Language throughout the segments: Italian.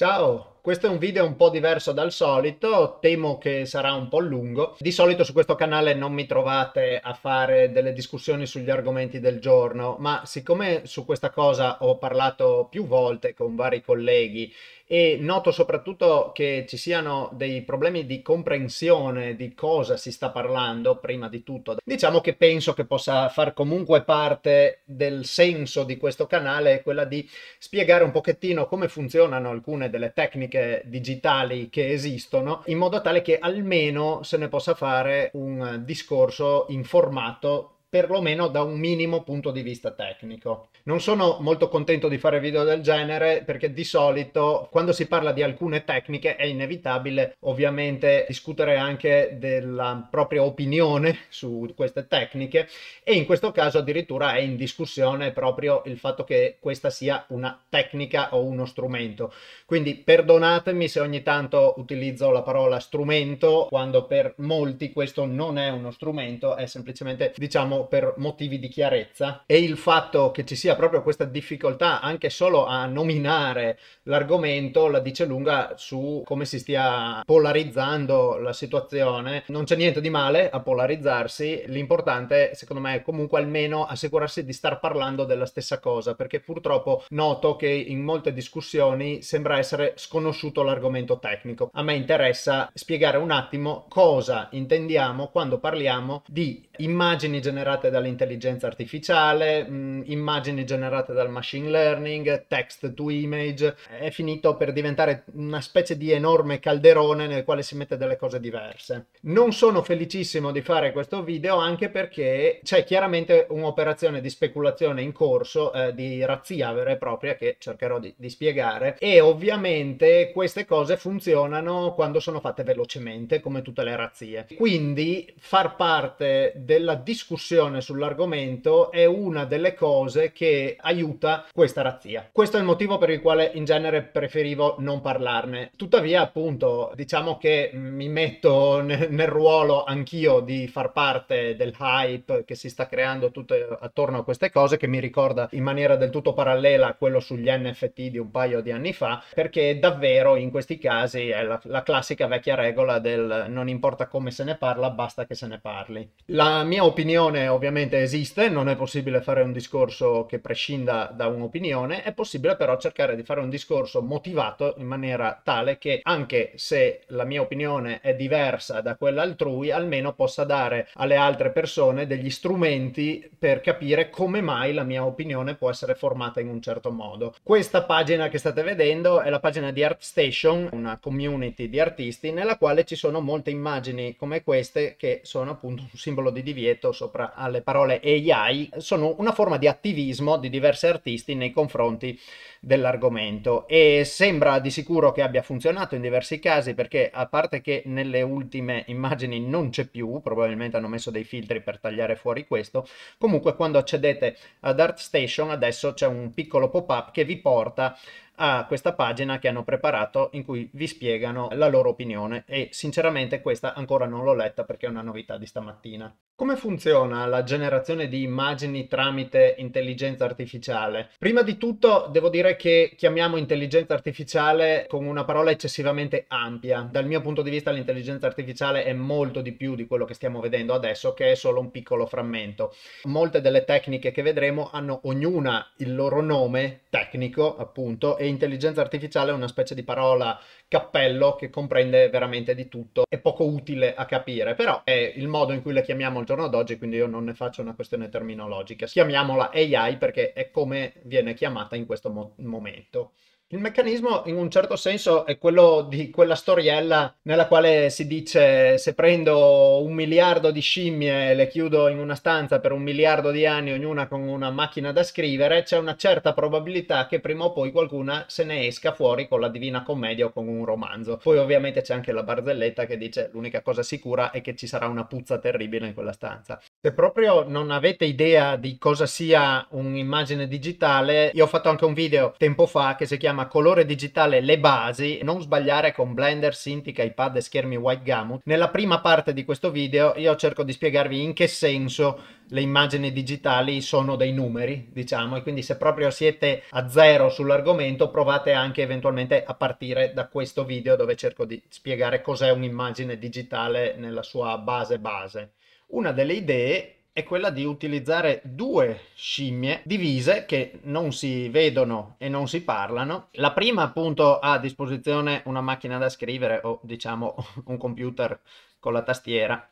Tchau! Questo è un video un po' diverso dal solito, temo che sarà un po' lungo. Di solito su questo canale non mi trovate a fare delle discussioni sugli argomenti del giorno, ma siccome su questa cosa ho parlato più volte con vari colleghi e noto soprattutto che ci siano dei problemi di comprensione di cosa si sta parlando prima di tutto. Diciamo che penso che possa far comunque parte del senso di questo canale quella di spiegare un pochettino come funzionano alcune delle tecniche digitali che esistono in modo tale che almeno se ne possa fare un discorso informato perlomeno da un minimo punto di vista tecnico. Non sono molto contento di fare video del genere perché di solito quando si parla di alcune tecniche è inevitabile ovviamente discutere anche della propria opinione su queste tecniche e in questo caso addirittura è in discussione proprio il fatto che questa sia una tecnica o uno strumento. Quindi perdonatemi se ogni tanto utilizzo la parola strumento quando per molti questo non è uno strumento, è semplicemente diciamo per motivi di chiarezza e il fatto che ci sia proprio questa difficoltà anche solo a nominare l'argomento la dice lunga su come si stia polarizzando la situazione. Non c'è niente di male a polarizzarsi, l'importante secondo me è comunque almeno assicurarsi di star parlando della stessa cosa perché purtroppo noto che in molte discussioni sembra essere sconosciuto l'argomento tecnico. A me interessa spiegare un attimo cosa intendiamo quando parliamo di immagini generate generate dall'intelligenza artificiale, mh, mm, immagini generate dal machine learning, text to image, è finito per diventare una specie di enorme calderone nel quale si mette delle cose diverse. Non sono felicissimo di fare questo video anche perché c'è chiaramente un'operazione di speculazione in corso, eh, di razzia vera e propria che cercherò di, di spiegare e ovviamente queste cose funzionano quando sono fatte velocemente come tutte le razzie. Quindi far parte della discussione discussione sull'argomento è una delle cose che aiuta questa razzia. Questo è il motivo per il quale in genere preferivo non parlarne. Tuttavia, appunto, diciamo che mi metto nel ruolo anch'io di far parte del hype che si sta creando tutto attorno a queste cose, che mi ricorda in maniera del tutto parallela quello sugli NFT di un paio di anni fa, perché davvero in questi casi è la, la classica vecchia regola del non importa come se ne parla, basta che se ne parli. La mia opinione ovviamente esiste, non è possibile fare un discorso che prescinda da un'opinione, è possibile però cercare di fare un discorso motivato in maniera tale che anche se la mia opinione è diversa da quella altrui, almeno possa dare alle altre persone degli strumenti per capire come mai la mia opinione può essere formata in un certo modo. Questa pagina che state vedendo è la pagina di ArtStation, una community di artisti nella quale ci sono molte immagini come queste che sono appunto un simbolo di divieto sopra alle parole AI sono una forma di attivismo di diversi artisti nei confronti dell'argomento e sembra di sicuro che abbia funzionato in diversi casi perché a parte che nelle ultime immagini non c'è più, probabilmente hanno messo dei filtri per tagliare fuori questo, comunque quando accedete ad ArtStation adesso c'è un piccolo pop-up che vi porta a questa pagina che hanno preparato in cui vi spiegano la loro opinione e sinceramente questa ancora non l'ho letta perché è una novità di stamattina. Come funziona la generazione di immagini tramite intelligenza artificiale? Prima di tutto devo dire che chiamiamo intelligenza artificiale con una parola eccessivamente ampia. Dal mio punto di vista l'intelligenza artificiale è molto di più di quello che stiamo vedendo adesso, che è solo un piccolo frammento. Molte delle tecniche che vedremo hanno ognuna il loro nome tecnico, appunto, e intelligenza artificiale è una specie di parola cappello che comprende veramente di tutto. È poco utile a capire, però è il modo in cui le chiamiamo giorno d'oggi, quindi io non ne faccio una questione terminologica. Chiamiamola AI perché è come viene chiamata in questo mo momento. Il meccanismo in un certo senso è quello di quella storiella nella quale si dice se prendo un miliardo di scimmie e le chiudo in una stanza per un miliardo di anni ognuna con una macchina da scrivere, c'è una certa probabilità che prima o poi qualcuna se ne esca fuori con la Divina Commedia o con un romanzo. Poi ovviamente c'è anche la barzelletta che dice l'unica cosa sicura è che ci sarà una puzza terribile in quella stanza. Se proprio non avete idea di cosa sia un'immagine digitale, io ho fatto anche un video tempo fa che si chiama Colore digitale le basi, non sbagliare con Blender, Cintiq, iPad e schermi White Gamut. Nella prima parte di questo video io cerco di spiegarvi in che senso le immagini digitali sono dei numeri, diciamo, e quindi se proprio siete a zero sull'argomento provate anche eventualmente a partire da questo video dove cerco di spiegare cos'è un'immagine digitale nella sua base base. Una delle idee è quella di utilizzare due scimmie divise che non si vedono e non si parlano. La prima appunto ha a disposizione una macchina da scrivere o diciamo un computer con la tastiera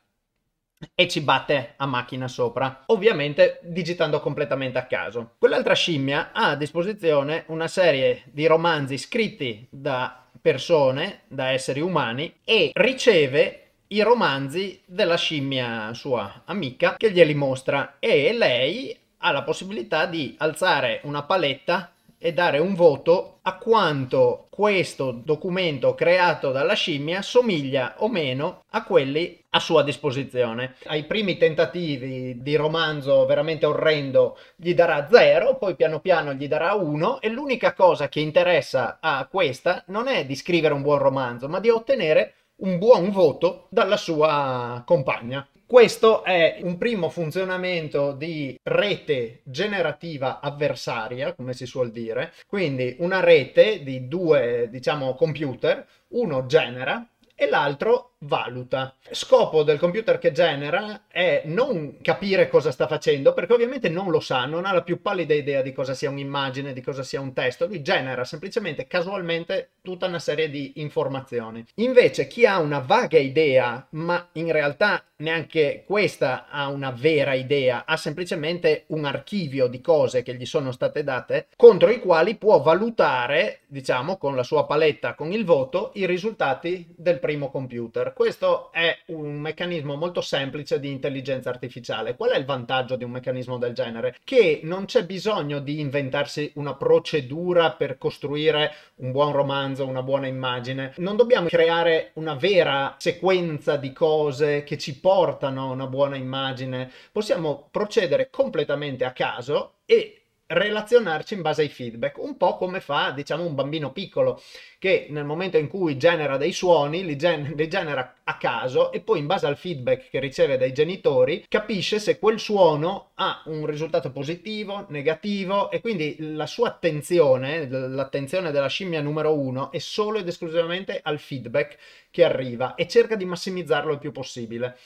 e ci batte a macchina sopra, ovviamente digitando completamente a caso. Quell'altra scimmia ha a disposizione una serie di romanzi scritti da persone, da esseri umani e riceve i romanzi della scimmia sua amica che glieli mostra e lei ha la possibilità di alzare una paletta e dare un voto a quanto questo documento creato dalla scimmia somiglia o meno a quelli a sua disposizione. Ai primi tentativi di romanzo veramente orrendo gli darà 0, poi piano piano gli darà 1 e l'unica cosa che interessa a questa non è di scrivere un buon romanzo, ma di ottenere un buon voto dalla sua compagna. Questo è un primo funzionamento di rete generativa avversaria, come si suol dire, quindi una rete di due, diciamo, computer, uno genera e l'altro valuta. Scopo del computer che genera è non capire cosa sta facendo, perché ovviamente non lo sa, non ha la più pallida idea di cosa sia un'immagine, di cosa sia un testo, lui genera semplicemente casualmente tutta una serie di informazioni. Invece chi ha una vaga idea, ma in realtà neanche questa ha una vera idea, ha semplicemente un archivio di cose che gli sono state date, contro i quali può valutare, diciamo, con la sua paletta, con il voto, i risultati del primo computer computer. Questo è un meccanismo molto semplice di intelligenza artificiale. Qual è il vantaggio di un meccanismo del genere? Che non c'è bisogno di inventarsi una procedura per costruire un buon romanzo, una buona immagine. Non dobbiamo creare una vera sequenza di cose che ci portano a una buona immagine. Possiamo procedere completamente a caso e relazionarci in base ai feedback, un po' come fa, diciamo, un bambino piccolo che nel momento in cui genera dei suoni li, gen- li, genera a caso e poi in base al feedback che riceve dai genitori capisce se quel suono ha un risultato positivo, negativo e quindi la sua attenzione, l'attenzione della scimmia numero uno è solo ed esclusivamente al feedback che arriva e cerca di massimizzarlo il più possibile.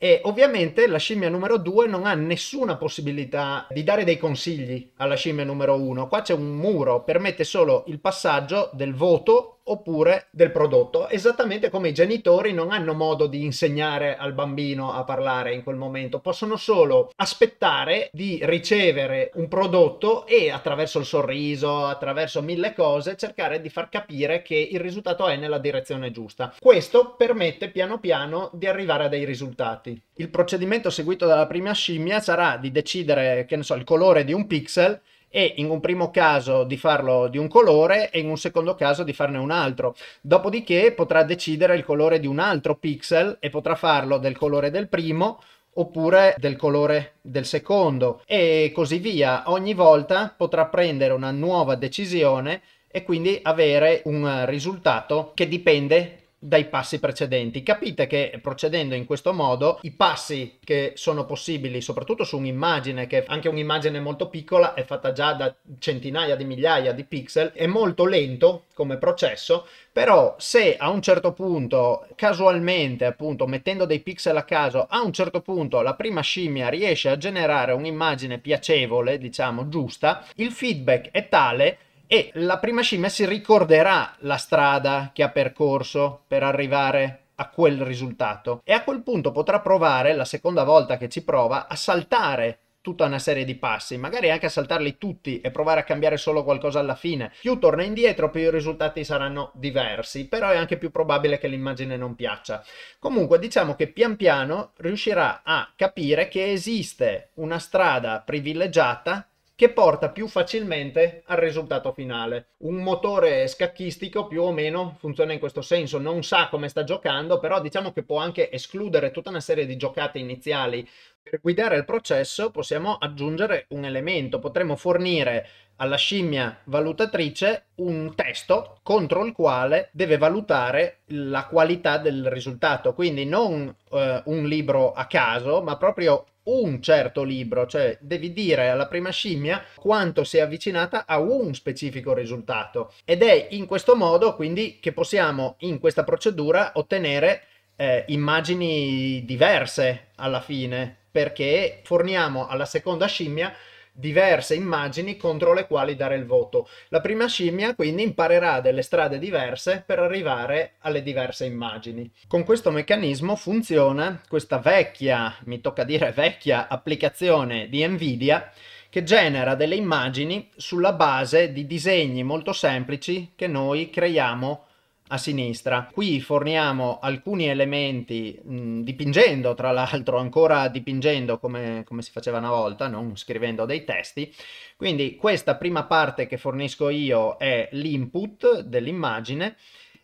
E ovviamente la scimmia numero 2 non ha nessuna possibilità di dare dei consigli alla scimmia numero 1. Qua c'è un muro, permette solo il passaggio del voto oppure del prodotto, esattamente come i genitori non hanno modo di insegnare al bambino a parlare in quel momento, possono solo aspettare di ricevere un prodotto e attraverso il sorriso, attraverso mille cose, cercare di far capire che il risultato è nella direzione giusta. Questo permette piano piano di arrivare a dei risultati. Il procedimento seguito dalla prima scimmia sarà di decidere, che ne so, il colore di un pixel e in un primo caso di farlo di un colore e in un secondo caso di farne un altro. Dopodiché potrà decidere il colore di un altro pixel e potrà farlo del colore del primo oppure del colore del secondo e così via. Ogni volta potrà prendere una nuova decisione e quindi avere un risultato che dipende dai passi precedenti. Capite che procedendo in questo modo i passi che sono possibili, soprattutto su un'immagine, che anche un'immagine molto piccola è fatta già da centinaia di migliaia di pixel, è molto lento come processo, però se a un certo punto, casualmente appunto, mettendo dei pixel a caso, a un certo punto la prima scimmia riesce a generare un'immagine piacevole, diciamo giusta, il feedback è tale e la prima scimmia si ricorderà la strada che ha percorso per arrivare a quel risultato e a quel punto potrà provare, la seconda volta che ci prova, a saltare tutta una serie di passi, magari anche a saltarli tutti e provare a cambiare solo qualcosa alla fine. Più torna indietro, più i risultati saranno diversi, però è anche più probabile che l'immagine non piaccia. Comunque diciamo che pian piano riuscirà a capire che esiste una strada privilegiata che porta più facilmente al risultato finale. Un motore scacchistico più o meno funziona in questo senso, non sa come sta giocando, però diciamo che può anche escludere tutta una serie di giocate iniziali. Per guidare il processo possiamo aggiungere un elemento, potremmo fornire alla scimmia valutatrice un testo contro il quale deve valutare la qualità del risultato, quindi non eh, un libro a caso, ma proprio un certo libro, cioè devi dire alla prima scimmia quanto si è avvicinata a un specifico risultato. Ed è in questo modo quindi che possiamo in questa procedura ottenere eh, immagini diverse alla fine, perché forniamo alla seconda scimmia diverse immagini contro le quali dare il voto. La prima scimmia quindi imparerà delle strade diverse per arrivare alle diverse immagini. Con questo meccanismo funziona questa vecchia, mi tocca dire vecchia, applicazione di Nvidia che genera delle immagini sulla base di disegni molto semplici che noi creiamo a sinistra. Qui forniamo alcuni elementi mh, dipingendo, tra l'altro ancora dipingendo come, come, si faceva una volta, non scrivendo dei testi. Quindi questa prima parte che fornisco io è l'input dell'immagine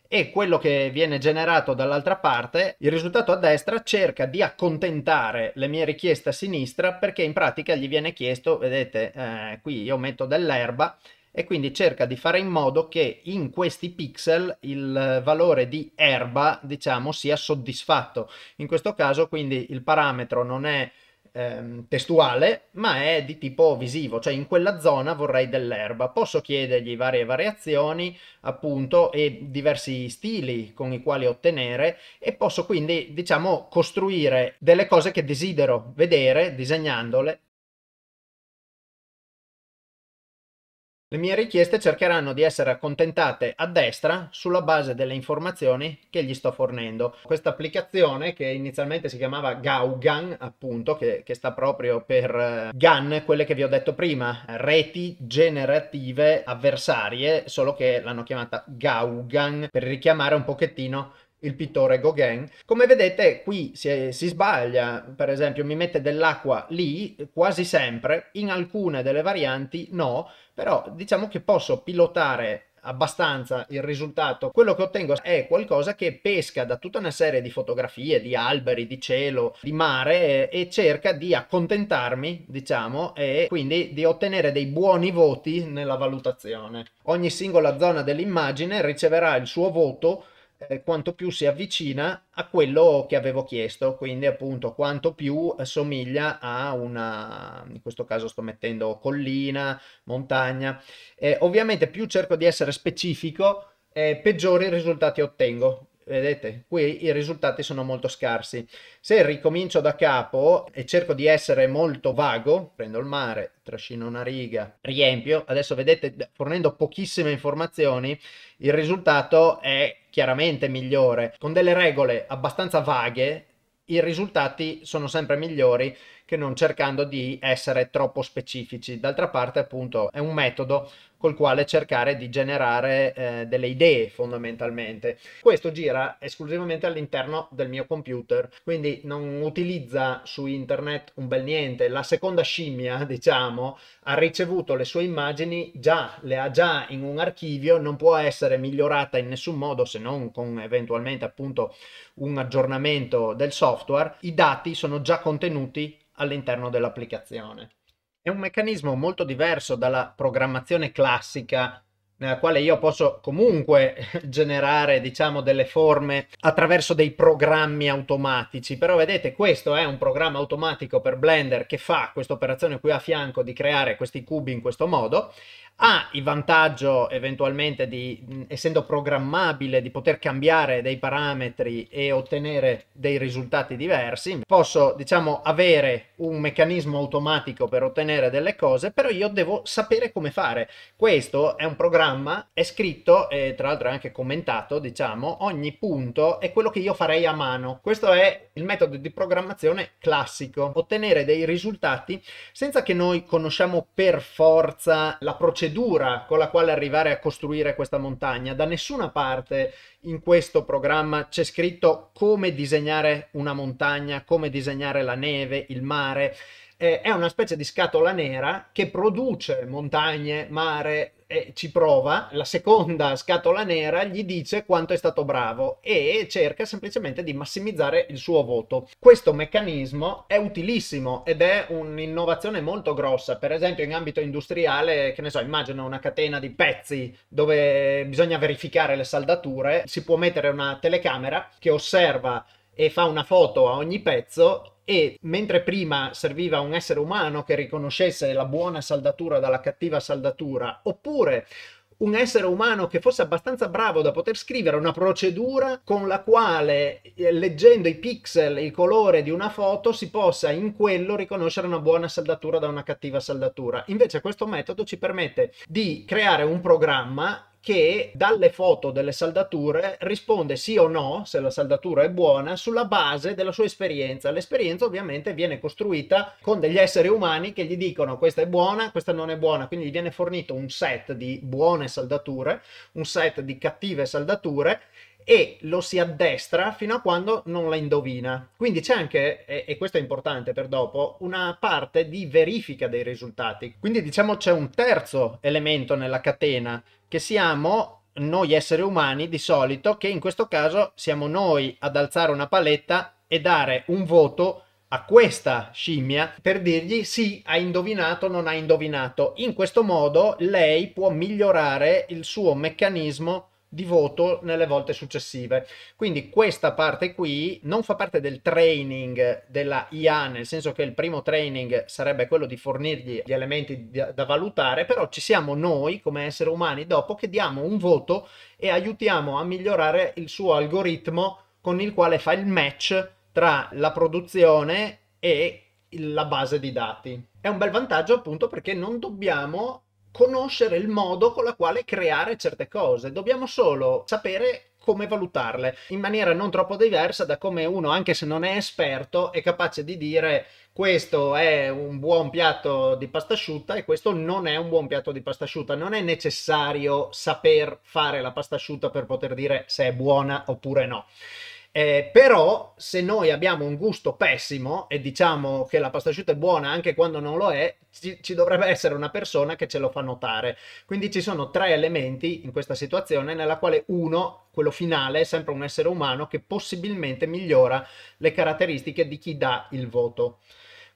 e quello che viene generato dall'altra parte, il risultato a destra cerca di accontentare le mie richieste a sinistra perché in pratica gli viene chiesto, vedete, eh, qui io metto dell'erba e quindi cerca di fare in modo che in questi pixel il valore di erba diciamo sia soddisfatto. In questo caso quindi il parametro non è ehm, testuale ma è di tipo visivo cioè in quella zona vorrei dell'erba. Posso chiedergli varie variazioni appunto e diversi stili con i quali ottenere e posso quindi diciamo costruire delle cose che desidero vedere disegnandole Le mie richieste cercheranno di essere accontentate a destra sulla base delle informazioni che gli sto fornendo. Questa applicazione che inizialmente si chiamava Gaugan, appunto, che, che sta proprio per uh, GAN, quelle che vi ho detto prima, reti generative avversarie, solo che l'hanno chiamata Gaugan per richiamare un pochettino il pittore Gauguin. Come vedete qui si, si, sbaglia, per esempio mi mette dell'acqua lì quasi sempre, in alcune delle varianti no, però diciamo che posso pilotare abbastanza il risultato, quello che ottengo è qualcosa che pesca da tutta una serie di fotografie, di alberi, di cielo, di mare e, e cerca di accontentarmi, diciamo, e quindi di ottenere dei buoni voti nella valutazione. Ogni singola zona dell'immagine riceverà il suo voto eh, quanto più si avvicina a quello che avevo chiesto, quindi appunto quanto più somiglia a una, in questo caso sto mettendo collina, montagna, eh, ovviamente più cerco di essere specifico, eh, peggiori risultati ottengo. Vedete, qui i risultati sono molto scarsi. Se ricomincio da capo e cerco di essere molto vago, prendo il mare, trascino una riga, riempio, adesso vedete, fornendo pochissime informazioni, il risultato è chiaramente migliore. Con delle regole abbastanza vaghe, i risultati sono sempre migliori che non cercando di essere troppo specifici. D'altra parte, appunto, è un metodo col quale cercare di generare eh, delle idee fondamentalmente. Questo gira esclusivamente all'interno del mio computer, quindi non utilizza su internet un bel niente. La seconda scimmia, diciamo, ha ricevuto le sue immagini già, le ha già in un archivio, non può essere migliorata in nessun modo se non con eventualmente appunto un aggiornamento del software. I dati sono già contenuti all'interno dell'applicazione. È un meccanismo molto diverso dalla programmazione classica nella quale io posso comunque generare diciamo delle forme attraverso dei programmi automatici. Però vedete questo è un programma automatico per Blender che fa questa operazione qui a fianco di creare questi cubi in questo modo ha il vantaggio eventualmente di, essendo programmabile, di poter cambiare dei parametri e ottenere dei risultati diversi. Posso, diciamo, avere un meccanismo automatico per ottenere delle cose, però io devo sapere come fare. Questo è un programma, è scritto e tra l'altro è anche commentato, diciamo, ogni punto è quello che io farei a mano. Questo è il metodo di programmazione classico, ottenere dei risultati senza che noi conosciamo per forza la procedura procedura con la quale arrivare a costruire questa montagna. Da nessuna parte in questo programma c'è scritto come disegnare una montagna, come disegnare la neve, il mare. eh, è una specie di scatola nera che produce montagne, mare, e ci prova, la seconda scatola nera gli dice quanto è stato bravo e cerca semplicemente di massimizzare il suo voto. Questo meccanismo è utilissimo ed è un'innovazione molto grossa, per esempio in ambito industriale, che ne so, immagina una catena di pezzi dove bisogna verificare le saldature, si può mettere una telecamera che osserva e fa una foto a ogni pezzo e mentre prima serviva un essere umano che riconoscesse la buona saldatura dalla cattiva saldatura, oppure un essere umano che fosse abbastanza bravo da poter scrivere una procedura con la quale, eh, leggendo i pixel, il colore di una foto, si possa in quello riconoscere una buona saldatura da una cattiva saldatura. Invece questo metodo ci permette di creare un programma che dalle foto delle saldature risponde sì o no, se la saldatura è buona, sulla base della sua esperienza. L'esperienza ovviamente viene costruita con degli esseri umani che gli dicono questa è buona, questa non è buona, quindi gli viene fornito un set di buone saldature, un set di cattive saldature e lo si addestra fino a quando non la indovina. Quindi c'è anche, e, questo è importante per dopo, una parte di verifica dei risultati. Quindi diciamo c'è un terzo elemento nella catena, che siamo noi esseri umani di solito, che in questo caso siamo noi ad alzare una paletta e dare un voto a questa scimmia per dirgli sì, ha indovinato, non ha indovinato. In questo modo lei può migliorare il suo meccanismo di voto nelle volte successive. Quindi questa parte qui non fa parte del training della IA, nel senso che il primo training sarebbe quello di fornirgli gli elementi da, valutare, però ci siamo noi come esseri umani dopo che diamo un voto e aiutiamo a migliorare il suo algoritmo con il quale fa il match tra la produzione e la base di dati. È un bel vantaggio appunto perché non dobbiamo conoscere il modo con la quale creare certe cose, dobbiamo solo sapere come valutarle in maniera non troppo diversa da come uno, anche se non è esperto, è capace di dire questo è un buon piatto di pasta asciutta e questo non è un buon piatto di pasta asciutta. Non è necessario saper fare la pasta asciutta per poter dire se è buona oppure no. Eh, però se noi abbiamo un gusto pessimo e diciamo che la pasta asciutta è buona anche quando non lo è, ci, ci, dovrebbe essere una persona che ce lo fa notare. Quindi ci sono tre elementi in questa situazione nella quale uno, quello finale, è sempre un essere umano che possibilmente migliora le caratteristiche di chi dà il voto.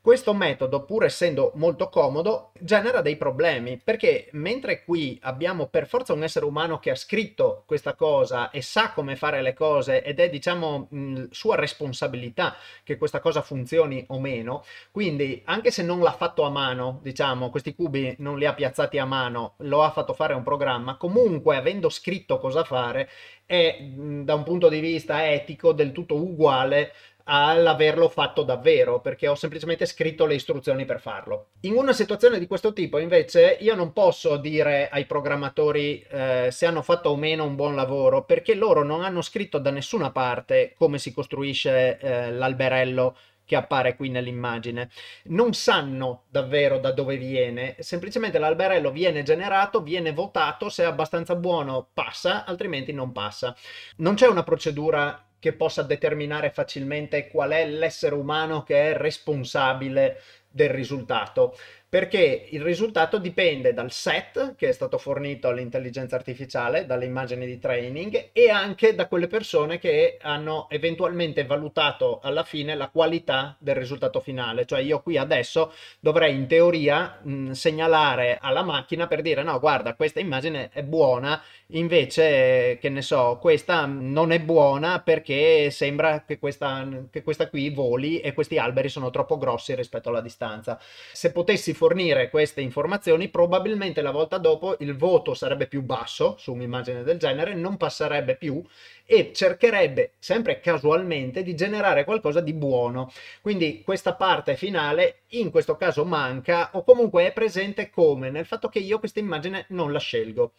Questo metodo, pur essendo molto comodo, genera dei problemi, perché mentre qui abbiamo per forza un essere umano che ha scritto questa cosa e sa come fare le cose ed è, diciamo, mh, sua responsabilità che questa cosa funzioni o meno, quindi anche se non l'ha fatto a mano, diciamo, questi cubi non li ha piazzati a mano, lo ha fatto fare un programma, comunque avendo scritto cosa fare, è da un punto di vista etico del tutto uguale all'averlo fatto davvero, perché ho semplicemente scritto le istruzioni per farlo. In una situazione di questo tipo, invece, io non posso dire ai programmatori eh, se hanno fatto o meno un buon lavoro, perché loro non hanno scritto da nessuna parte come si costruisce eh, l'alberello che appare qui nell'immagine. Non sanno davvero da dove viene, semplicemente l'alberello viene generato, viene votato, se è abbastanza buono passa, altrimenti non passa. Non c'è una procedura che possa determinare facilmente qual è l'essere umano che è responsabile del risultato perché il risultato dipende dal set che è stato fornito all'intelligenza artificiale, dalle immagini di training e anche da quelle persone che hanno eventualmente valutato alla fine la qualità del risultato finale. Cioè io qui adesso dovrei in teoria mh, segnalare alla macchina per dire no guarda questa immagine è buona, invece che ne so questa non è buona perché sembra che questa, che questa qui voli e questi alberi sono troppo grossi rispetto alla distanza. Se potessi fornire queste informazioni, probabilmente la volta dopo il voto sarebbe più basso su un'immagine del genere, non passerebbe più e cercherebbe sempre casualmente di generare qualcosa di buono. Quindi questa parte finale in questo caso manca o comunque è presente come nel fatto che io questa immagine non la scelgo.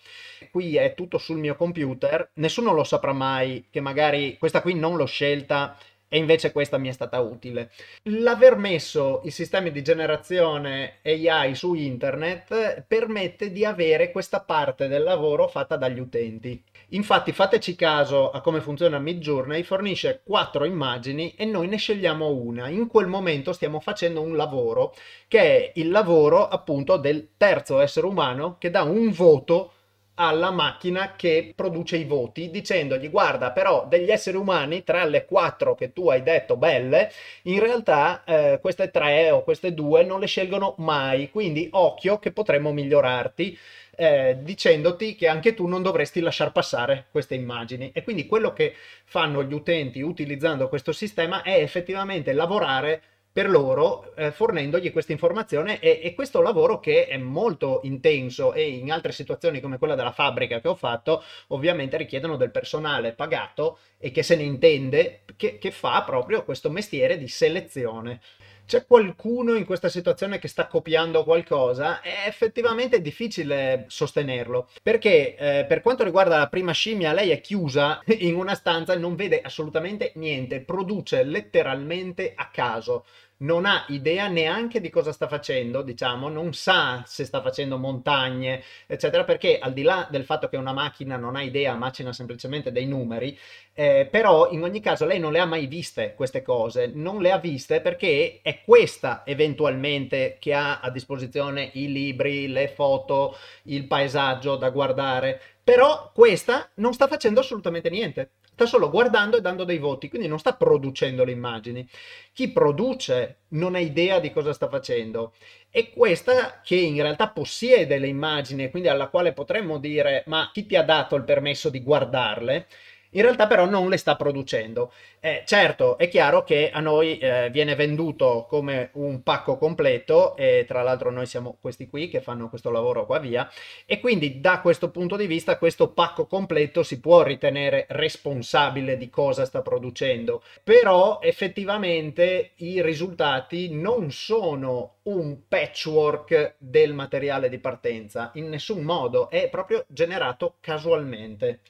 Qui è tutto sul mio computer, nessuno lo saprà mai che magari questa qui non l'ho scelta e invece questa mi è stata utile. L'aver messo i sistemi di generazione AI su internet permette di avere questa parte del lavoro fatta dagli utenti. Infatti fateci caso a come funziona Midjourney, fornisce quattro immagini e noi ne scegliamo una. In quel momento stiamo facendo un lavoro che è il lavoro appunto del terzo essere umano che dà un voto alla macchina che produce i voti dicendogli guarda però degli esseri umani tra le quattro che tu hai detto belle in realtà eh, queste tre o queste due non le scelgono mai. Quindi occhio che potremmo migliorarti eh, dicendoti che anche tu non dovresti lasciar passare queste immagini. E quindi quello che fanno gli utenti utilizzando questo sistema è effettivamente lavorare per loro eh, fornendogli questa informazione e, e, questo lavoro che è molto intenso e in altre situazioni come quella della fabbrica che ho fatto ovviamente richiedono del personale pagato e che se ne intende che, che fa proprio questo mestiere di selezione c'è qualcuno in questa situazione che sta copiando qualcosa, è effettivamente difficile sostenerlo. Perché eh, per quanto riguarda la prima scimmia, lei è chiusa in una stanza e non vede assolutamente niente, produce letteralmente a caso non ha idea neanche di cosa sta facendo, diciamo, non sa se sta facendo montagne, eccetera, perché al di là del fatto che una macchina non ha idea, macina semplicemente dei numeri, eh, però in ogni caso lei non le ha mai viste queste cose, non le ha viste perché è questa eventualmente che ha a disposizione i libri, le foto, il paesaggio da guardare, però questa non sta facendo assolutamente niente sta solo guardando e dando dei voti, quindi non sta producendo le immagini. Chi produce non ha idea di cosa sta facendo e questa che in realtà possiede le immagini, quindi alla quale potremmo dire ma chi ti ha dato il permesso di guardarle? In realtà però non le sta producendo. Eh, certo, è chiaro che a noi eh, viene venduto come un pacco completo e tra l'altro noi siamo questi qui che fanno questo lavoro qua via e quindi da questo punto di vista questo pacco completo si può ritenere responsabile di cosa sta producendo, però effettivamente i risultati non sono un patchwork del materiale di partenza in nessun modo, è proprio generato casualmente.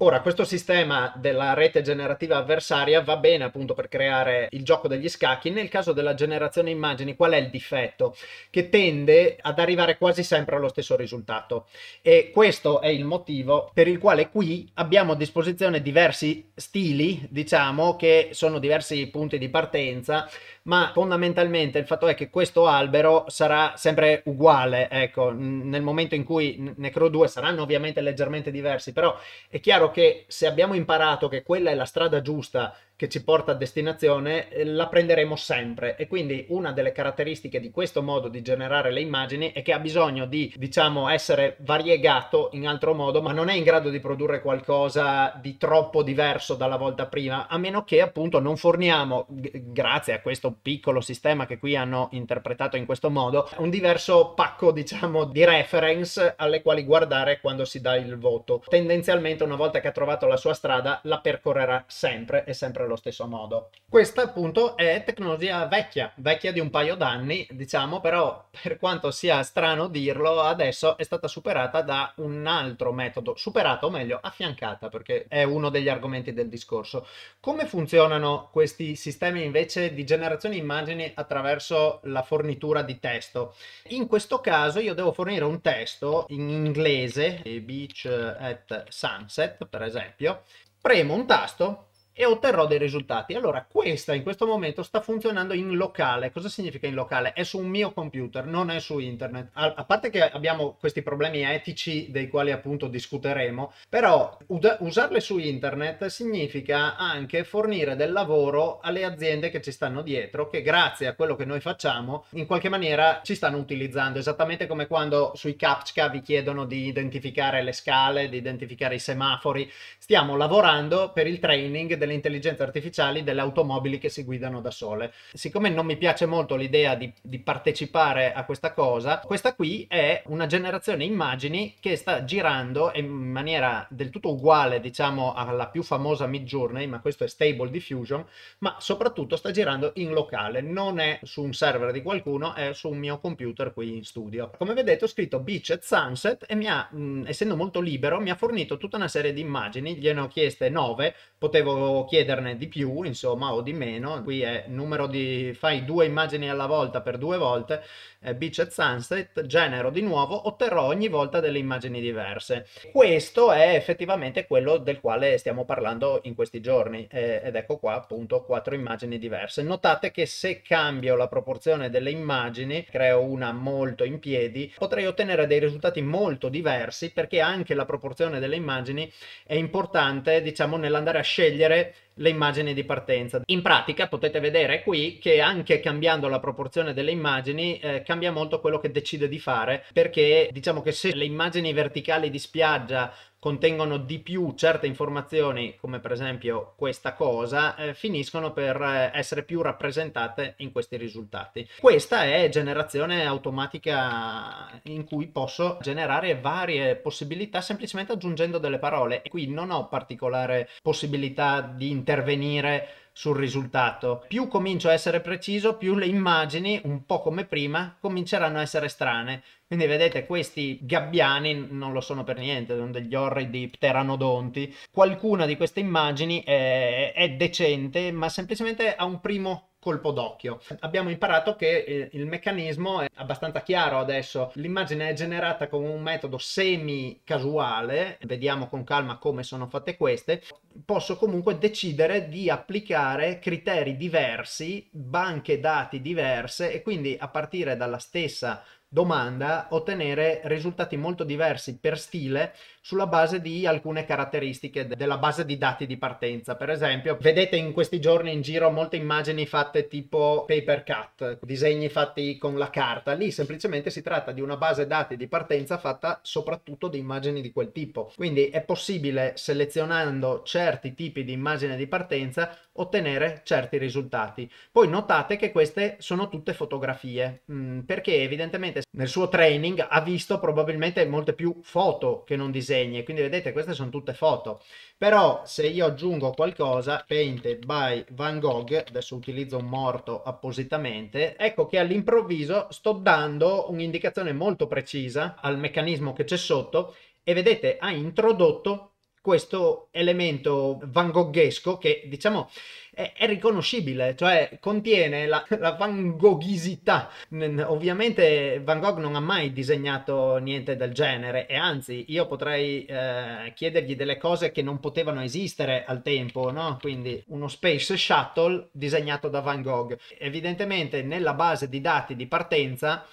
Ora, questo sistema della rete generativa avversaria va bene appunto per creare il gioco degli scacchi. Nel caso della generazione immagini, qual è il difetto? Che tende ad arrivare quasi sempre allo stesso risultato. E questo è il motivo per il quale qui abbiamo a disposizione diversi stili, diciamo, che sono diversi punti di partenza, ma fondamentalmente il fatto è che questo albero sarà sempre uguale, ecco, nel momento in cui Necro 2 saranno ovviamente leggermente diversi, però è chiaro che se abbiamo imparato che quella è la strada giusta che ci porta a destinazione eh, la prenderemo sempre. E quindi una delle caratteristiche di questo modo di generare le immagini è che ha bisogno di diciamo essere variegato in altro modo ma non è in grado di produrre qualcosa di troppo diverso dalla volta prima a meno che appunto non forniamo grazie a questo piccolo sistema che qui hanno interpretato in questo modo un diverso pacco diciamo di reference alle quali guardare quando si dà il voto. Tendenzialmente una volta che ha trovato la sua strada la percorrerà sempre e sempre allo stesso modo. Questa appunto è tecnologia vecchia, vecchia di un paio d'anni, diciamo, però per quanto sia strano dirlo, adesso è stata superata da un altro metodo, superata o meglio affiancata perché è uno degli argomenti del discorso. Come funzionano questi sistemi invece di generazione immagini attraverso la fornitura di testo? In questo caso io devo fornire un testo in inglese, beach at sunset per esempio, premo un tasto e otterrò dei risultati. Allora, questa in questo momento sta funzionando in locale. Cosa significa in locale? È su un mio computer, non è su internet. A, parte che abbiamo questi problemi etici dei quali appunto discuteremo, però usarle su internet significa anche fornire del lavoro alle aziende che ci stanno dietro, che grazie a quello che noi facciamo, in qualche maniera ci stanno utilizzando, esattamente come quando sui CAPTCHA vi chiedono di identificare le scale, di identificare i semafori. Stiamo lavorando per il training del delle intelligenze artificiali delle automobili che si guidano da sole. Siccome non mi piace molto l'idea di, di partecipare a questa cosa, questa qui è una generazione immagini che sta girando in maniera del tutto uguale, diciamo, alla più famosa Midjourney, ma questo è Stable Diffusion, ma soprattutto sta girando in locale, non è su un server di qualcuno, è su un mio computer qui in studio. Come vedete ho scritto Beach at Sunset e mi ha, mh, essendo molto libero, mi ha fornito tutta una serie di immagini, gliene ho chieste 9, potevo chiederne di più, insomma, o di meno. Qui è numero di fai due immagini alla volta per due volte, eh, beach at sunset, genero di nuovo, otterrò ogni volta delle immagini diverse. Questo è effettivamente quello del quale stiamo parlando in questi giorni eh, ed ecco qua appunto quattro immagini diverse. Notate che se cambio la proporzione delle immagini, creo una molto in piedi, potrei ottenere dei risultati molto diversi perché anche la proporzione delle immagini è importante diciamo nell'andare a scegliere it. Le immagini di partenza. In pratica potete vedere qui che anche cambiando la proporzione delle immagini eh, cambia molto quello che decide di fare perché diciamo che se le immagini verticali di spiaggia contengono di più certe informazioni, come per esempio questa cosa, eh, finiscono per eh, essere più rappresentate in questi risultati. Questa è generazione automatica in cui posso generare varie possibilità semplicemente aggiungendo delle parole. E qui non ho particolare possibilità di intervenire sul risultato. Più comincio a essere preciso, più le immagini, un po' come prima, cominceranno a essere strane. Quindi vedete questi gabbiani non lo sono per niente, sono degli orridi pteranodonti. Qualcuna di queste immagini è, è decente, ma semplicemente ha un primo colpo d'occhio. Abbiamo imparato che eh, il meccanismo è abbastanza chiaro adesso. L'immagine è generata con un metodo semi casuale, vediamo con calma come sono fatte queste. Posso comunque decidere di applicare criteri diversi, banche dati diverse e quindi a partire dalla stessa domanda ottenere risultati molto diversi per stile sulla base di alcune caratteristiche della base di dati di partenza. Per esempio, vedete in questi giorni in giro molte immagini fatte tipo paper cut, disegni fatti con la carta. Lì semplicemente si tratta di una base dati di partenza fatta soprattutto di immagini di quel tipo. Quindi è possibile selezionando certi tipi di immagine di partenza ottenere certi risultati. Poi notate che queste sono tutte fotografie, mm, perché evidentemente nel suo training ha visto probabilmente molte più foto che non disegni disegni quindi vedete queste sono tutte foto. Però se io aggiungo qualcosa painted by Van Gogh adesso utilizzo un morto appositamente ecco che all'improvviso sto dando un'indicazione molto precisa al meccanismo che c'è sotto e vedete ha introdotto questo elemento van Goghesco che diciamo è, è riconoscibile, cioè contiene la, la Van Goghisità. Ovviamente Van Gogh non ha mai disegnato niente del genere e anzi io potrei eh, chiedergli delle cose che non potevano esistere al tempo, no? Quindi uno Space Shuttle disegnato da Van Gogh. Evidentemente nella base di dati di partenza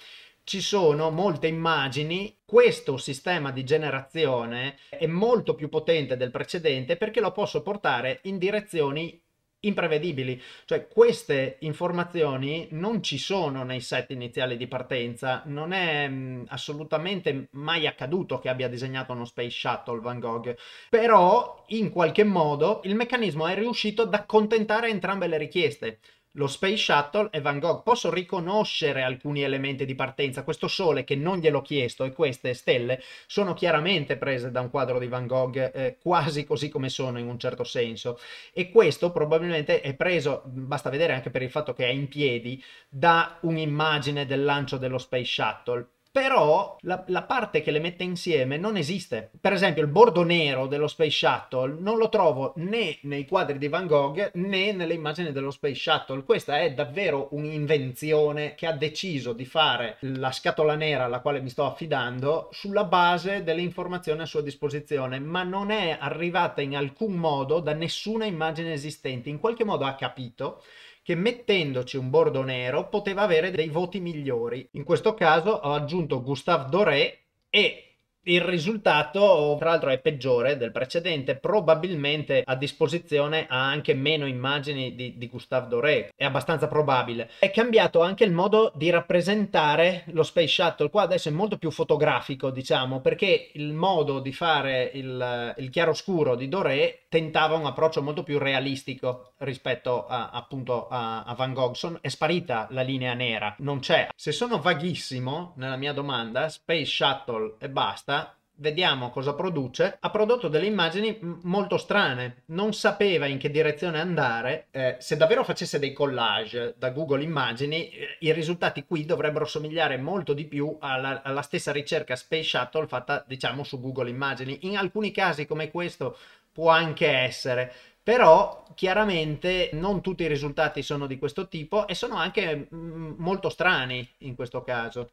ci sono molte immagini. Questo sistema di generazione è molto più potente del precedente perché lo posso portare in direzioni imprevedibili. Cioè queste informazioni non ci sono nei set iniziali di partenza, non è mh, mm, assolutamente mai accaduto che abbia disegnato uno Space Shuttle Van Gogh, però in qualche modo il meccanismo è riuscito ad accontentare entrambe le richieste lo Space Shuttle e Van Gogh. Posso riconoscere alcuni elementi di partenza. Questo sole che non gliel'ho chiesto e queste stelle sono chiaramente prese da un quadro di Van Gogh, eh, quasi così come sono in un certo senso. E questo probabilmente è preso, basta vedere anche per il fatto che è in piedi, da un'immagine del lancio dello Space Shuttle però la, la, parte che le mette insieme non esiste. Per esempio il bordo nero dello Space Shuttle non lo trovo né nei quadri di Van Gogh né nelle immagini dello Space Shuttle. Questa è davvero un'invenzione che ha deciso di fare la scatola nera alla quale mi sto affidando sulla base delle informazioni a sua disposizione, ma non è arrivata in alcun modo da nessuna immagine esistente. In qualche modo ha capito che mettendoci un bordo nero poteva avere dei voti migliori. In questo caso ho aggiunto Gustave Doré e il risultato, tra l'altro, è peggiore del precedente. Probabilmente a disposizione ha anche meno immagini di, di, Gustave Doré. È abbastanza probabile. È cambiato anche il modo di rappresentare lo Space Shuttle. Qua adesso è molto più fotografico, diciamo, perché il modo di fare il, il chiaroscuro di Doré tentava un approccio molto più realistico rispetto a, appunto a, a Van Gogh. Son, è sparita la linea nera, non c'è. Se sono vaghissimo nella mia domanda, Space Shuttle e basta vediamo cosa produce, ha prodotto delle immagini molto strane, non sapeva in che direzione andare, eh, se davvero facesse dei collage da Google Immagini, eh, i risultati qui dovrebbero somigliare molto di più alla, alla, stessa ricerca Space Shuttle fatta diciamo su Google Immagini, in alcuni casi come questo può anche essere, Però chiaramente non tutti i risultati sono di questo tipo e sono anche mm, molto strani in questo caso.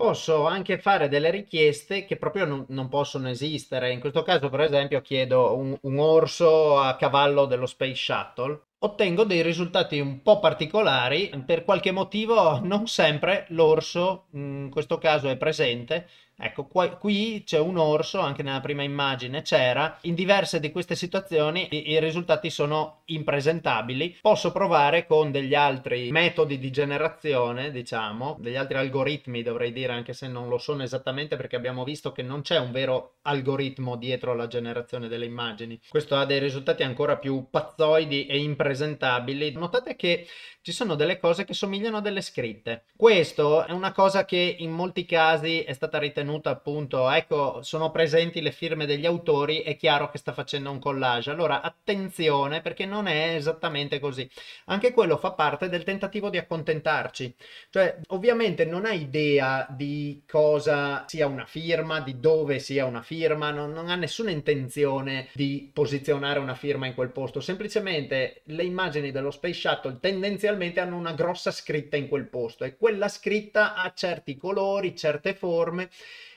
Posso anche fare delle richieste che proprio non, non possono esistere. In questo caso, per esempio, chiedo un, un orso a cavallo dello Space Shuttle ottengo dei risultati un po' particolari. Per qualche motivo non sempre l'orso in questo caso è presente Ecco, qua, qui c'è un orso, anche nella prima immagine c'era. In diverse di queste situazioni i, i, risultati sono impresentabili. Posso provare con degli altri metodi di generazione, diciamo, degli altri algoritmi dovrei dire, anche se non lo sono esattamente perché abbiamo visto che non c'è un vero algoritmo dietro la generazione delle immagini. Questo ha dei risultati ancora più pazzoidi e impresentabili. Notate che ci sono delle cose che somigliano a delle scritte. Questo è una cosa che in molti casi è stata ritenuta appunto, ecco, sono presenti le firme degli autori, è chiaro che sta facendo un collage. Allora, attenzione perché non è esattamente così. Anche quello fa parte del tentativo di accontentarci. Cioè, ovviamente non hai idea di cosa sia una firma, di dove sia una firma, non, non ha nessuna intenzione di posizionare una firma in quel posto. Semplicemente le immagini dello Space Shuttle tendenzialmente tendenzialmente hanno una grossa scritta in quel posto e quella scritta ha certi colori, certe forme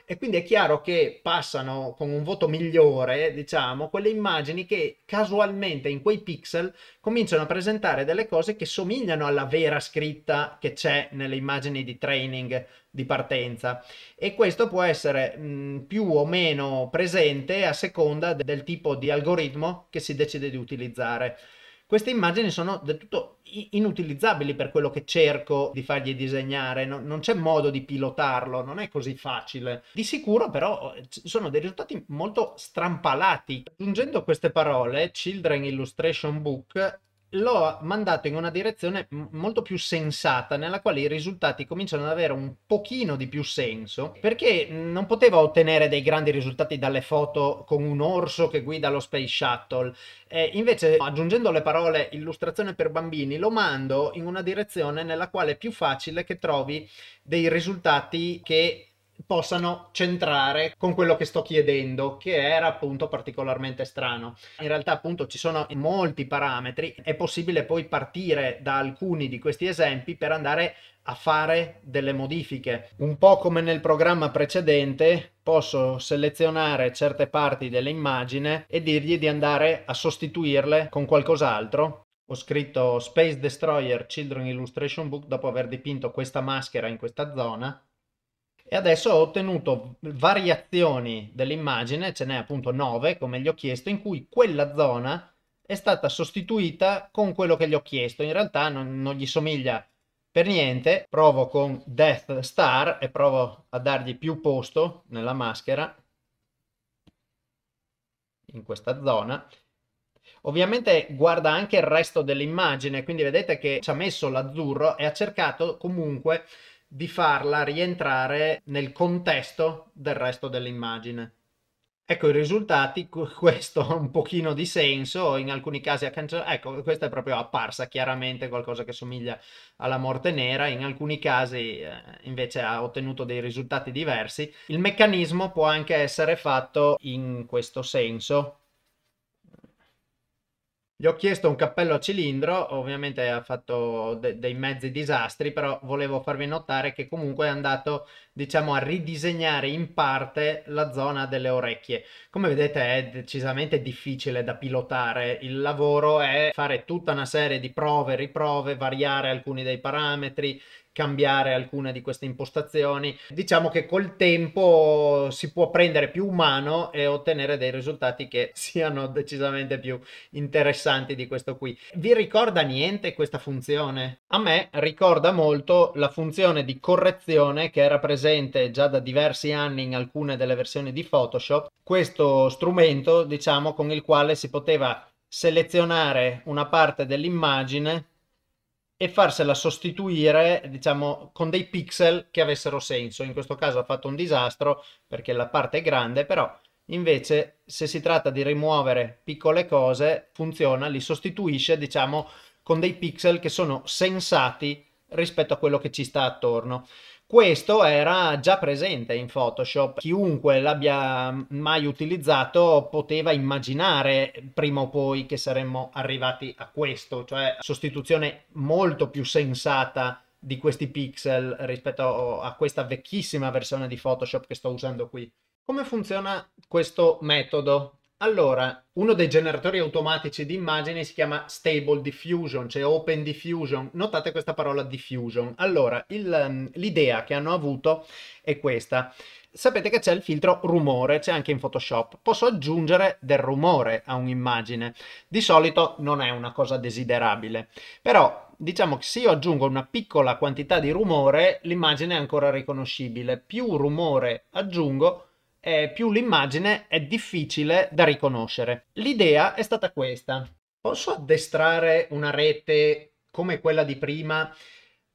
e quindi è chiaro che passano con un voto migliore, diciamo, quelle immagini che casualmente in quei pixel cominciano a presentare delle cose che somigliano alla vera scritta che c'è nelle immagini di training di partenza e questo può essere mh, più o meno presente a seconda del tipo di algoritmo che si decide di utilizzare. Queste immagini sono del tutto inutilizzabili per quello che cerco di fargli disegnare, non, non, c'è modo di pilotarlo, non è così facile. Di sicuro però sono dei risultati molto strampalati. Aggiungendo queste parole, Children Illustration Book l'ho mandato in una direzione molto più sensata, nella quale i risultati cominciano ad avere un pochino di più senso, perché non potevo ottenere dei grandi risultati dalle foto con un orso che guida lo Space Shuttle. E invece, aggiungendo le parole illustrazione per bambini, lo mando in una direzione nella quale è più facile che trovi dei risultati che possano centrare con quello che sto chiedendo, che era appunto particolarmente strano. In realtà appunto ci sono molti parametri, è possibile poi partire da alcuni di questi esempi per andare a fare delle modifiche. Un po' come nel programma precedente, posso selezionare certe parti dell'immagine e dirgli di andare a sostituirle con qualcos'altro. Ho scritto Space Destroyer Children Illustration Book dopo aver dipinto questa maschera in questa zona e adesso ho ottenuto variazioni dell'immagine, ce n'è appunto 9 come gli ho chiesto, in cui quella zona è stata sostituita con quello che gli ho chiesto. In realtà non, non gli somiglia per niente. Provo con Death Star e provo a dargli più posto nella maschera in questa zona. Ovviamente guarda anche il resto dell'immagine, quindi vedete che ci ha messo l'azzurro e ha cercato comunque di farla rientrare nel contesto del resto dell'immagine. Ecco i risultati, questo ha un pochino di senso, in alcuni casi ha cancellato, ecco questa è proprio apparsa chiaramente qualcosa che somiglia alla morte nera, in alcuni casi eh, invece ha ottenuto dei risultati diversi. Il meccanismo può anche essere fatto in questo senso, gli ho chiesto un cappello a cilindro, ovviamente ha fatto de- dei mezzi disastri, però volevo farvi notare che comunque è andato, diciamo, a ridisegnare in parte la zona delle orecchie. Come vedete è decisamente difficile da pilotare, il lavoro è fare tutta una serie di prove, riprove, variare alcuni dei parametri, cambiare alcune di queste impostazioni. Diciamo che col tempo si può prendere più umano e ottenere dei risultati che siano decisamente più interessanti di questo qui. Vi ricorda niente questa funzione? A me ricorda molto la funzione di correzione che era presente già da diversi anni in alcune delle versioni di Photoshop. Questo strumento, diciamo, con il quale si poteva selezionare una parte dell'immagine e farsela sostituire, diciamo, con dei pixel che avessero senso. In questo caso ha fatto un disastro perché la parte è grande, però invece se si tratta di rimuovere piccole cose, funziona, li sostituisce, diciamo, con dei pixel che sono sensati rispetto a quello che ci sta attorno. Questo era già presente in Photoshop. Chiunque l'abbia mai utilizzato poteva immaginare prima o poi che saremmo arrivati a questo, cioè sostituzione molto più sensata di questi pixel rispetto a questa vecchissima versione di Photoshop che sto usando qui. Come funziona questo metodo? Allora, uno dei generatori automatici di immagini si chiama Stable Diffusion, cioè Open Diffusion. Notate questa parola diffusion. Allora, il, l'idea che hanno avuto è questa. Sapete che c'è il filtro rumore, c'è anche in Photoshop. Posso aggiungere del rumore a un'immagine. Di solito non è una cosa desiderabile, però diciamo che se io aggiungo una piccola quantità di rumore, l'immagine è ancora riconoscibile. Più rumore aggiungo, eh, più l'immagine è difficile da riconoscere. L'idea è stata questa. Posso addestrare una rete come quella di prima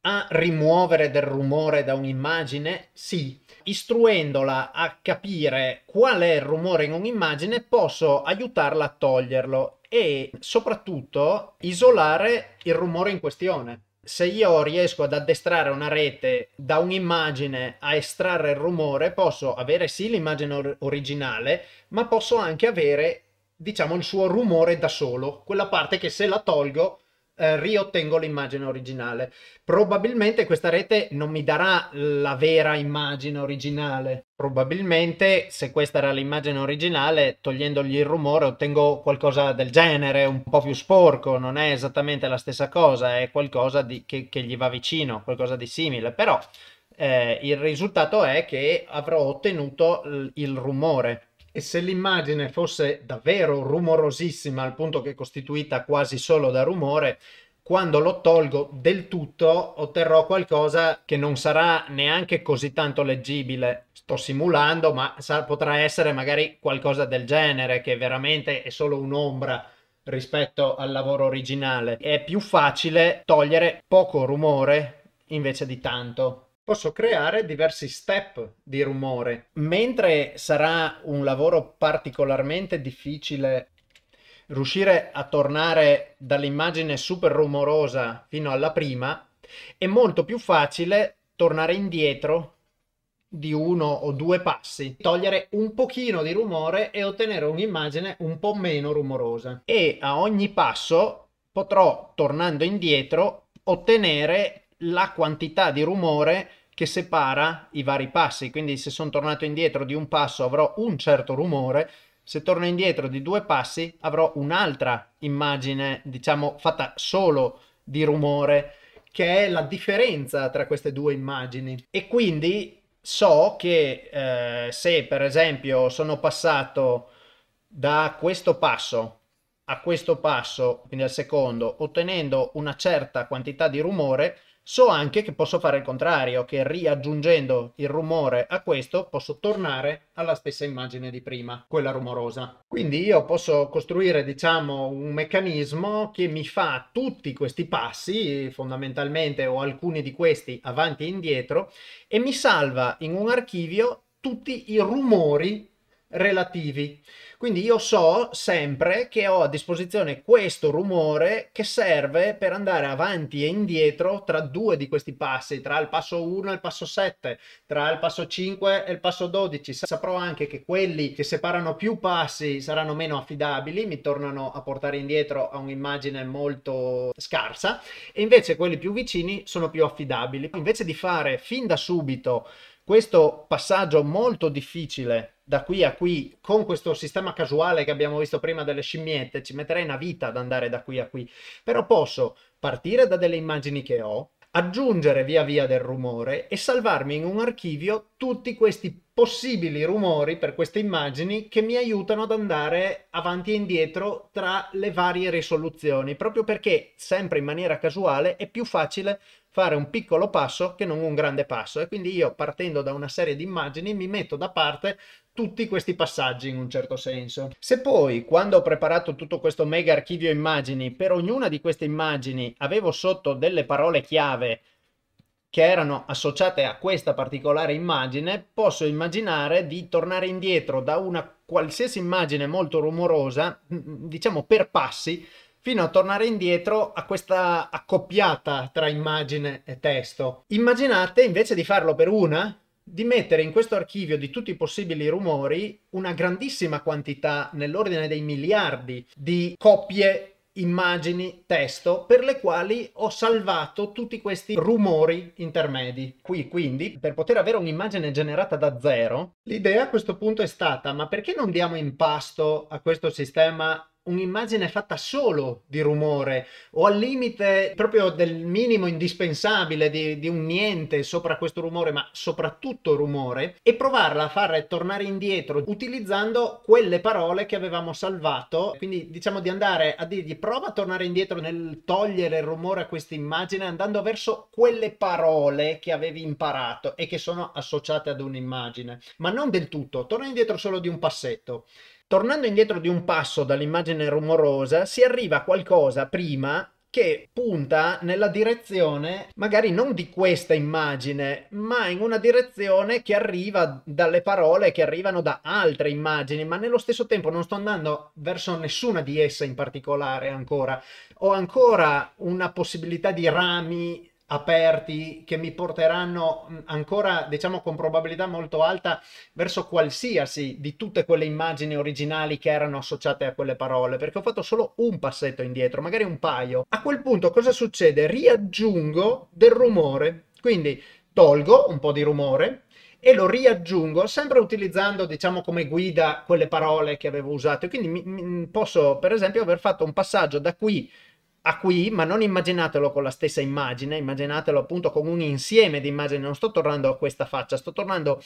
a rimuovere del rumore da un'immagine? Sì. Istruendola a capire qual è il rumore in un'immagine, posso aiutarla a toglierlo e soprattutto isolare il rumore in questione se io riesco ad addestrare una rete da un'immagine a estrarre il rumore, posso avere sì l'immagine or- originale, ma posso anche avere, diciamo, il suo rumore da solo, quella parte che se la tolgo eh, riottengo l'immagine originale. Probabilmente questa rete non mi darà la vera immagine originale. Probabilmente se questa era l'immagine originale, togliendogli il rumore ottengo qualcosa del genere, un po' più sporco, non è esattamente la stessa cosa, è qualcosa di, che, che gli va vicino, qualcosa di simile, però eh, il risultato è che avrò ottenuto il rumore e se l'immagine fosse davvero rumorosissima al punto che è costituita quasi solo da rumore, quando lo tolgo del tutto otterrò qualcosa che non sarà neanche così tanto leggibile. Sto simulando, ma sa- potrà essere magari qualcosa del genere, che veramente è solo un'ombra rispetto al lavoro originale. È più facile togliere poco rumore invece di tanto posso creare diversi step di rumore. Mentre sarà un lavoro particolarmente difficile riuscire a tornare dall'immagine super rumorosa fino alla prima, è molto più facile tornare indietro di uno o due passi, togliere un pochino di rumore e ottenere un'immagine un po' meno rumorosa. E a ogni passo potrò, tornando indietro, ottenere la quantità di rumore che separa i vari passi. Quindi se sono tornato indietro di un passo avrò un certo rumore, se torno indietro di due passi avrò un'altra immagine, diciamo, fatta solo di rumore, che è la differenza tra queste due immagini. E quindi so che eh, se per esempio sono passato da questo passo a questo passo, quindi al secondo, ottenendo una certa quantità di rumore, So anche che posso fare il contrario, che riaggiungendo il rumore a questo posso tornare alla stessa immagine di prima, quella rumorosa. Quindi io posso costruire, diciamo, un meccanismo che mi fa tutti questi passi, fondamentalmente o alcuni di questi avanti e indietro, e mi salva in un archivio tutti i rumori relativi. Quindi io so sempre che ho a disposizione questo rumore che serve per andare avanti e indietro tra due di questi passi, tra il passo 1 e il passo 7, tra il passo 5 e il passo 12. Saprò anche che quelli che separano più passi saranno meno affidabili, mi tornano a portare indietro a un'immagine molto scarsa e invece quelli più vicini sono più affidabili. Invece di fare fin da subito questo passaggio molto difficile da qui a qui con questo sistema casuale che abbiamo visto prima delle scimmiette ci metterei una vita ad andare da qui a qui. Però posso partire da delle immagini che ho aggiungere via via del rumore e salvarmi in un archivio tutti questi possibili rumori per queste immagini che mi aiutano ad andare avanti e indietro tra le varie risoluzioni proprio perché sempre in maniera casuale è più facile fare un piccolo passo che non un grande passo e quindi io partendo da una serie di immagini mi metto da parte tutti questi passaggi in un certo senso. Se poi, quando ho preparato tutto questo mega archivio immagini, per ognuna di queste immagini avevo sotto delle parole chiave che erano associate a questa particolare immagine, posso immaginare di tornare indietro da una qualsiasi immagine molto rumorosa, diciamo per passi, fino a tornare indietro a questa accoppiata tra immagine e testo. Immaginate invece di farlo per una, di mettere in questo archivio di tutti i possibili rumori una grandissima quantità, nell'ordine dei miliardi, di coppie immagini, testo, per le quali ho salvato tutti questi rumori intermedi. Qui quindi, per poter avere un'immagine generata da zero, l'idea a questo punto è stata, ma perché non diamo in pasto a questo sistema un'immagine fatta solo di rumore o al limite proprio del minimo indispensabile di, di, un niente sopra questo rumore, ma soprattutto rumore, e provarla a fare tornare indietro utilizzando quelle parole che avevamo salvato. Quindi diciamo di andare a dirgli prova a tornare indietro nel togliere il rumore a questa immagine andando verso quelle parole che avevi imparato e che sono associate ad un'immagine, ma non del tutto, torna indietro solo di un passetto. Tornando indietro di un passo dall'immagine rumorosa, si arriva a qualcosa prima che punta nella direzione magari non di questa immagine, ma in una direzione che arriva dalle parole che arrivano da altre immagini, ma nello stesso tempo non sto andando verso nessuna di esse in particolare ancora. Ho ancora una possibilità di rami aperti che mi porteranno mm, ancora, diciamo, con probabilità molto alta verso qualsiasi di tutte quelle immagini originali che erano associate a quelle parole, perché ho fatto solo un passetto indietro, magari un paio. A quel punto cosa succede? Riaggiungo del rumore, quindi tolgo un po' di rumore e lo riaggiungo sempre utilizzando, diciamo, come guida quelle parole che avevo usato. Quindi mi, mi, posso, per esempio, aver fatto un passaggio da qui a qui, ma non immaginatelo con la stessa immagine, immaginatelo appunto con un insieme di immagini, non sto tornando a questa faccia, sto tornando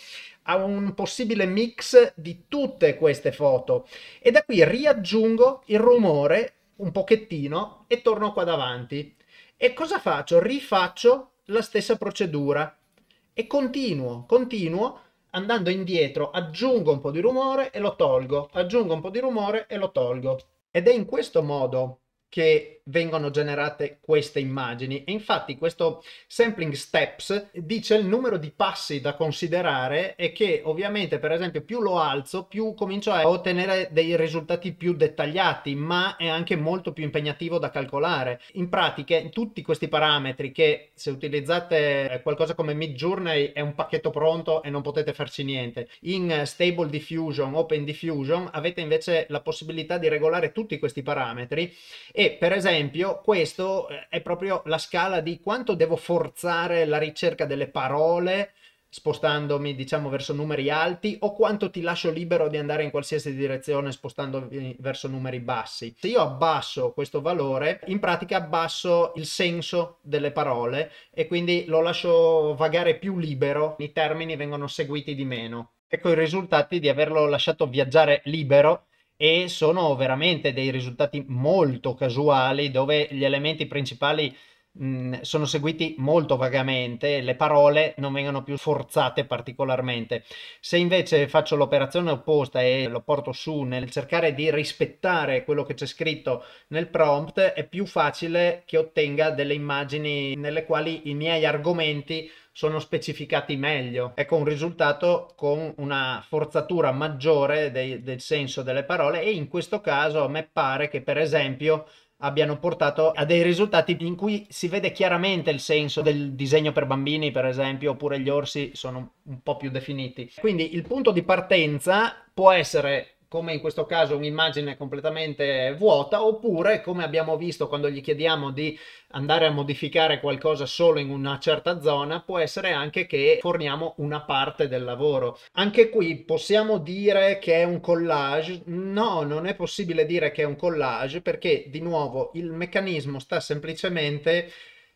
a un possibile mix di tutte queste foto e da qui riaggiungo il rumore un pochettino e torno qua davanti. E cosa faccio? Rifaccio la stessa procedura e continuo, continuo andando indietro, aggiungo un po' di rumore e lo tolgo, aggiungo un po' di rumore e lo tolgo. Ed è in questo modo che vengono generate queste immagini. E infatti questo sampling steps dice il numero di passi da considerare e che ovviamente per esempio più lo alzo più comincio a ottenere dei risultati più dettagliati ma è anche molto più impegnativo da calcolare. In pratica tutti questi parametri che se utilizzate qualcosa come Midjourney è un pacchetto pronto e non potete farci niente. In Stable Diffusion Open Diffusion avete invece la possibilità di regolare tutti questi parametri e per esempio questo eh, è proprio la scala di quanto devo forzare la ricerca delle parole spostandomi diciamo verso numeri alti o quanto ti lascio libero di andare in qualsiasi direzione spostandomi verso numeri bassi. Se io abbasso questo valore, in pratica abbasso il senso delle parole e quindi lo lascio vagare più libero, i termini vengono seguiti di meno. Ecco i risultati di averlo lasciato viaggiare libero e sono veramente dei risultati molto casuali dove gli elementi principali sono seguiti molto vagamente, le parole non vengono più forzate particolarmente. Se invece faccio l'operazione opposta e lo porto su nel cercare di rispettare quello che c'è scritto nel prompt, è più facile che ottenga delle immagini nelle quali i miei argomenti sono specificati meglio. Ecco un risultato con una forzatura maggiore dei, del senso delle parole e in questo caso a me pare che per esempio abbiano portato a dei risultati in cui si vede chiaramente il senso del disegno per bambini, per esempio, oppure gli orsi sono un po' più definiti. Quindi il punto di partenza può essere come in questo caso un'immagine completamente vuota, oppure come abbiamo visto quando gli chiediamo di andare a modificare qualcosa solo in una certa zona, può essere anche che forniamo una parte del lavoro. Anche qui possiamo dire che è un collage? No, non è possibile dire che è un collage perché di nuovo il meccanismo sta semplicemente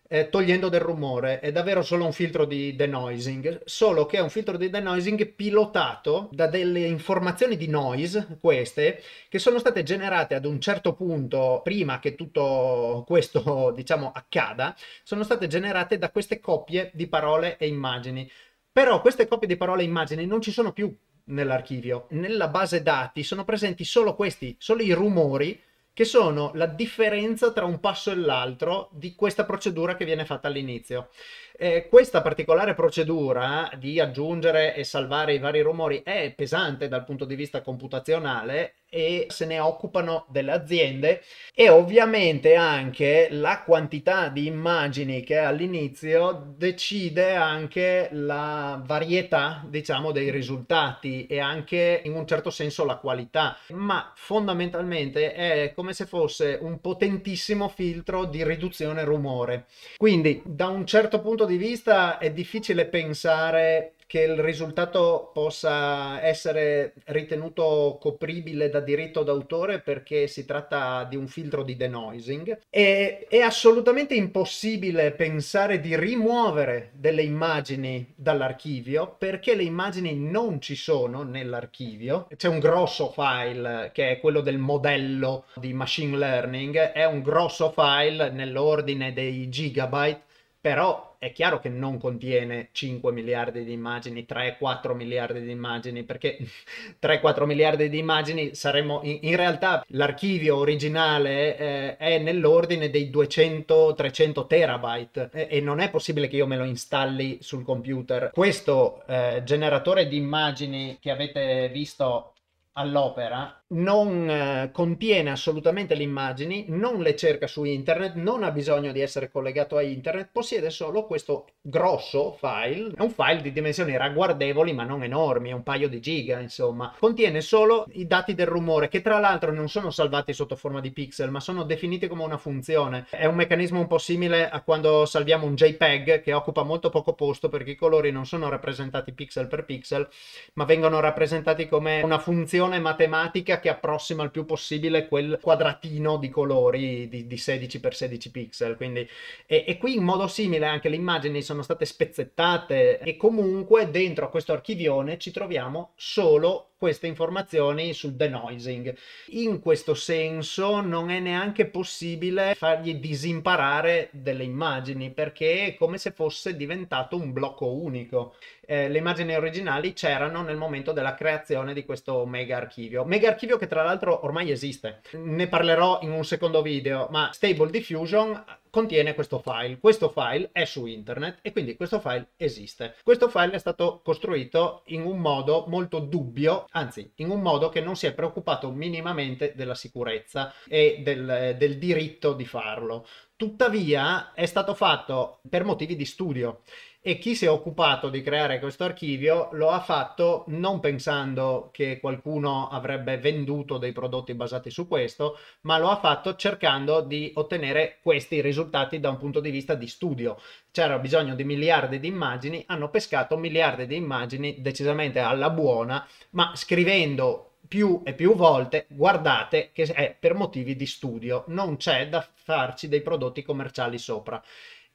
eh, togliendo del rumore, è davvero solo un filtro di denoising, solo che è un filtro di denoising pilotato da delle informazioni di noise, queste, che sono state generate ad un certo punto, prima che tutto questo, diciamo, accada, sono state generate da queste coppie di parole e immagini. Però queste coppie di parole e immagini non ci sono più nell'archivio. Nella base dati sono presenti solo questi, solo i rumori che sono la differenza tra un passo e l'altro di questa procedura che viene fatta all'inizio. Eh, questa particolare procedura di aggiungere e salvare i vari rumori è pesante dal punto di vista computazionale e se ne occupano delle aziende e ovviamente anche la quantità di immagini che all'inizio decide anche la varietà diciamo dei risultati e anche in un certo senso la qualità. Ma fondamentalmente è come se fosse un potentissimo filtro di riduzione rumore. Quindi da un certo punto di vista è difficile pensare che il risultato possa essere ritenuto copribile da diritto d'autore perché si tratta di un filtro di denoising. E, è assolutamente impossibile pensare di rimuovere delle immagini dall'archivio perché le immagini non ci sono nell'archivio. C'è un grosso file che è quello del modello di machine learning, è un grosso file nell'ordine dei gigabyte però è chiaro che non contiene 5 miliardi di immagini, 3-4 miliardi di immagini, perché 3-4 miliardi di immagini saremmo in, in realtà l'archivio originale eh, è nell'ordine dei 200-300 terabyte e, e, non è possibile che io me lo installi sul computer. Questo eh, generatore di immagini che avete visto all'opera non eh, contiene assolutamente le immagini, non le cerca su internet, non ha bisogno di essere collegato a internet, possiede solo questo grosso file, è un file di dimensioni ragguardevoli ma non enormi, è un paio di giga insomma, contiene solo i dati del rumore che tra l'altro non sono salvati sotto forma di pixel ma sono definiti come una funzione, è un meccanismo un po' simile a quando salviamo un JPEG che occupa molto poco posto perché i colori non sono rappresentati pixel per pixel ma vengono rappresentati come una funzione matematica che approssima il più possibile quel quadratino di colori di, di 16 x 16 pixel. Quindi, e, e, qui in modo simile anche le immagini sono state spezzettate e comunque dentro a questo archivione ci troviamo solo queste informazioni sul denoising. In questo senso non è neanche possibile fargli disimparare delle immagini perché è come se fosse diventato un blocco unico. Eh, le immagini originali c'erano nel momento della creazione di questo mega archivio. Mega archivio che tra l'altro ormai esiste. Ne parlerò in un secondo video, ma Stable Diffusion contiene questo file. Questo file è su internet e quindi questo file esiste. Questo file è stato costruito in un modo molto dubbio, anzi in un modo che non si è preoccupato minimamente della sicurezza e del, del diritto di farlo. Tuttavia è stato fatto per motivi di studio e chi si è occupato di creare questo archivio lo ha fatto non pensando che qualcuno avrebbe venduto dei prodotti basati su questo, ma lo ha fatto cercando di ottenere questi risultati da un punto di vista di studio. C'era bisogno di miliardi di immagini, hanno pescato miliardi di immagini decisamente alla buona, ma scrivendo più e più volte, guardate che è per motivi di studio, non c'è da farci dei prodotti commerciali sopra.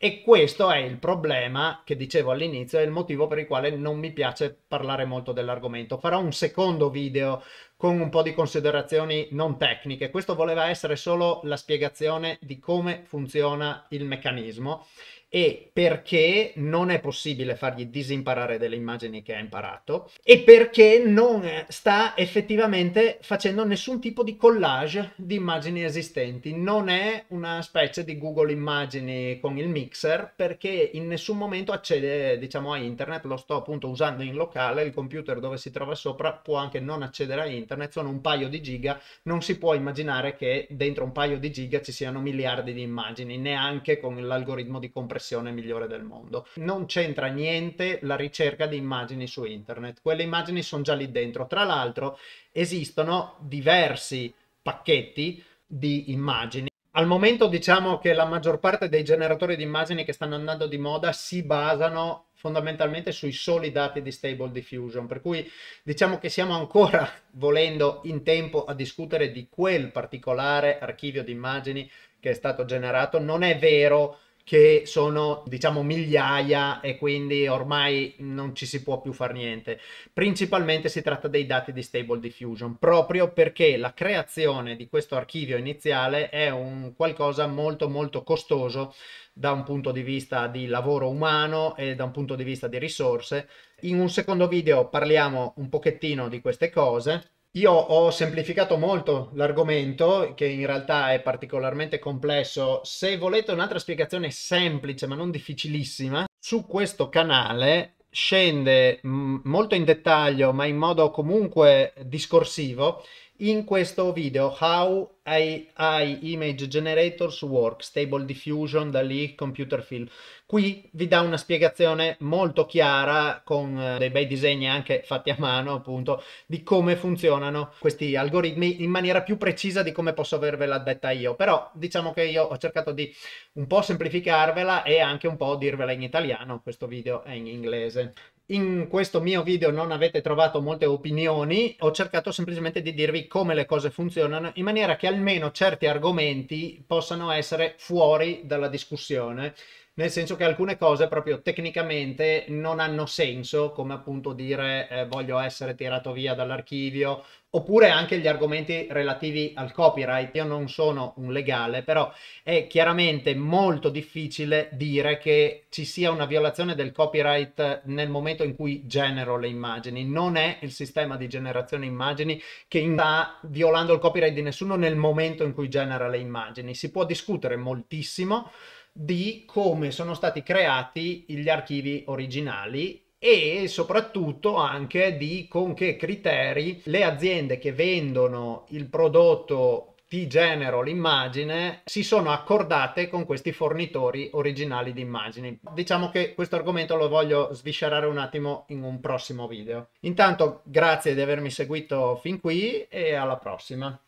E questo è il problema che dicevo all'inizio, è il motivo per il quale non mi piace parlare molto dell'argomento. Farò un secondo video con un po' di considerazioni non tecniche. Questo voleva essere solo la spiegazione di come funziona il meccanismo e perché non è possibile fargli disimparare delle immagini che ha imparato e perché non sta effettivamente facendo nessun tipo di collage di immagini esistenti. Non è una specie di Google Immagini con il mixer perché in nessun momento accede diciamo a internet, lo sto appunto usando in locale, il computer dove si trova sopra può anche non accedere a internet, sono un paio di giga, non si può immaginare che dentro un paio di giga ci siano miliardi di immagini, neanche con l'algoritmo di compressione compressione migliore del mondo. Non c'entra niente la ricerca di immagini su internet, quelle immagini sono già lì dentro. Tra l'altro esistono diversi pacchetti di immagini al momento diciamo che la maggior parte dei generatori di immagini che stanno andando di moda si basano fondamentalmente sui soli dati di Stable Diffusion, per cui diciamo che siamo ancora volendo in tempo a discutere di quel particolare archivio di immagini che è stato generato. Non è vero che sono diciamo migliaia e quindi ormai non ci si può più fare niente. Principalmente si tratta dei dati di Stable Diffusion, proprio perché la creazione di questo archivio iniziale è un qualcosa molto molto costoso da un punto di vista di lavoro umano e da un punto di vista di risorse. In un secondo video parliamo un pochettino di queste cose io ho semplificato molto l'argomento, che in realtà è particolarmente complesso. Se volete un'altra spiegazione semplice, ma non difficilissima, su questo canale scende molto in dettaglio, ma in modo comunque discorsivo, in questo video How AI Image Generators Work, Stable Diffusion, DALI, Computer Fill. Qui vi dà una spiegazione molto chiara con eh, dei bei disegni anche fatti a mano appunto di come funzionano questi algoritmi in maniera più precisa di come posso avervela detta io. Però diciamo che io ho cercato di un po' semplificarvela e anche un po' dirvela in italiano, questo video è in inglese in questo mio video non avete trovato molte opinioni, ho cercato semplicemente di dirvi come le cose funzionano in maniera che almeno certi argomenti possano essere fuori dalla discussione nel senso che alcune cose proprio tecnicamente non hanno senso, come appunto dire eh, voglio essere tirato via dall'archivio, oppure anche gli argomenti relativi al copyright. Io non sono un legale, però è chiaramente molto difficile dire che ci sia una violazione del copyright nel momento in cui genero le immagini. Non è il sistema di generazione immagini che sta violando il copyright di nessuno nel momento in cui genera le immagini. Si può discutere moltissimo di come sono stati creati gli archivi originali e soprattutto anche di con che criteri le aziende che vendono il prodotto ti genero l'immagine si sono accordate con questi fornitori originali di immagini. Diciamo che questo argomento lo voglio sviscerare un attimo in un prossimo video. Intanto grazie di avermi seguito fin qui e alla prossima.